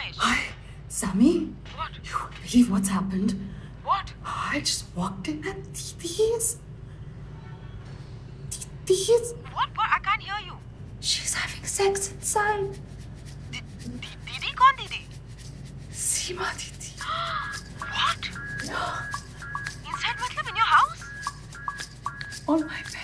Hi, Sammy. What? You won't believe what's happened. What? I just walked in and these. These. What? What? I can't hear you. She's having sex inside. Didi? Kaun Didi? Seema Didi. What? Inside matlab in your house? On my bed.